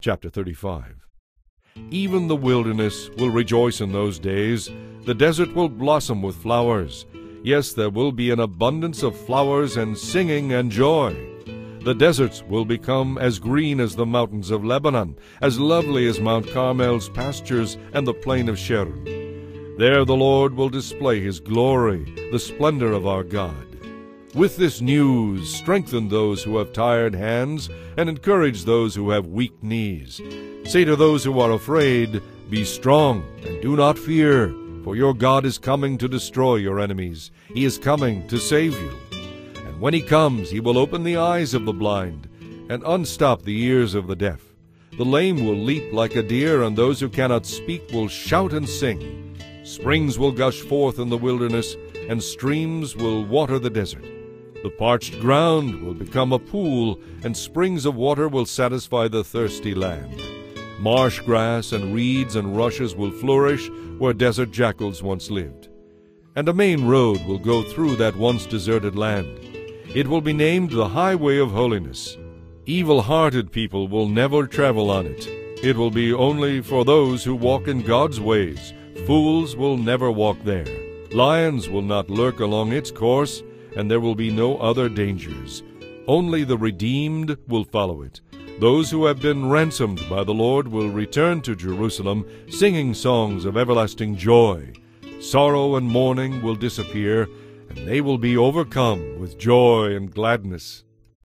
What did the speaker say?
chapter 35. Even the wilderness will rejoice in those days. The desert will blossom with flowers. Yes, there will be an abundance of flowers and singing and joy. The deserts will become as green as the mountains of Lebanon, as lovely as Mount Carmel's pastures and the plain of Sharon. There the Lord will display his glory, the splendor of our God. With this news, strengthen those who have tired hands and encourage those who have weak knees. Say to those who are afraid, Be strong and do not fear, for your God is coming to destroy your enemies. He is coming to save you. And when he comes, he will open the eyes of the blind and unstop the ears of the deaf. The lame will leap like a deer, and those who cannot speak will shout and sing. Springs will gush forth in the wilderness, and streams will water the desert. The parched ground will become a pool, and springs of water will satisfy the thirsty land. Marsh grass and reeds and rushes will flourish where desert jackals once lived. And a main road will go through that once deserted land. It will be named the Highway of Holiness. Evil-hearted people will never travel on it. It will be only for those who walk in God's ways, Fools will never walk there. Lions will not lurk along its course, and there will be no other dangers. Only the redeemed will follow it. Those who have been ransomed by the Lord will return to Jerusalem, singing songs of everlasting joy. Sorrow and mourning will disappear, and they will be overcome with joy and gladness.